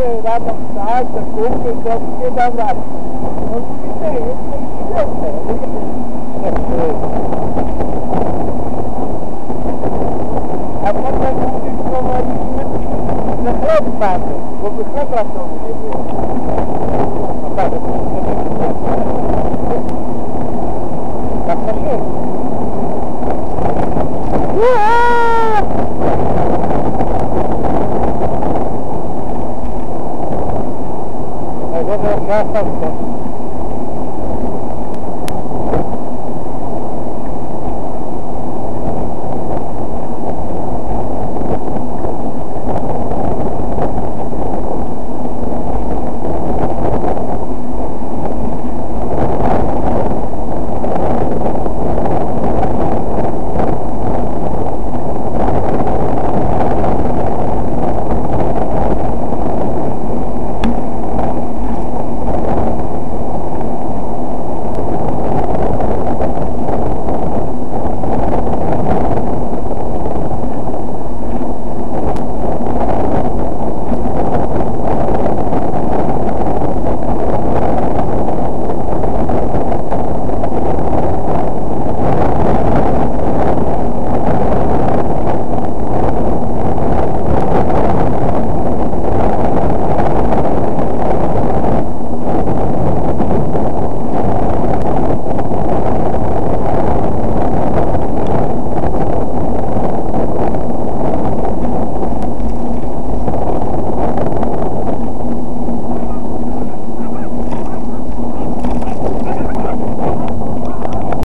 inteirado na? O pessoal fica o que me tem, eu sei que deu, cara. A porta é que informada, não é preocupado. Vou buscar tração, meu Deus. красавцы.